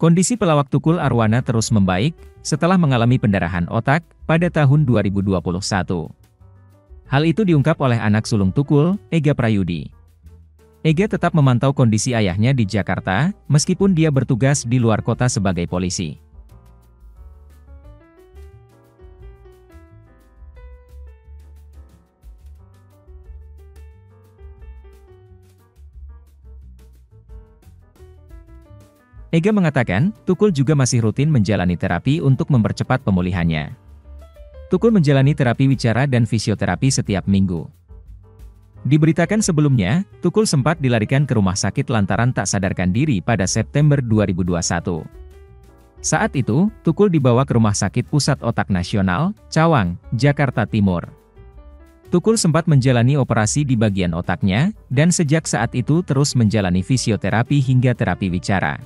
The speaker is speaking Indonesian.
Kondisi pelawak Tukul Arwana terus membaik, setelah mengalami pendarahan otak, pada tahun 2021. Hal itu diungkap oleh anak sulung Tukul, Ega Prayudi. Ega tetap memantau kondisi ayahnya di Jakarta, meskipun dia bertugas di luar kota sebagai polisi. Ega mengatakan, Tukul juga masih rutin menjalani terapi untuk mempercepat pemulihannya. Tukul menjalani terapi wicara dan fisioterapi setiap minggu. Diberitakan sebelumnya, Tukul sempat dilarikan ke rumah sakit lantaran tak sadarkan diri pada September 2021. Saat itu, Tukul dibawa ke Rumah Sakit Pusat Otak Nasional, Cawang, Jakarta Timur. Tukul sempat menjalani operasi di bagian otaknya, dan sejak saat itu terus menjalani fisioterapi hingga terapi wicara.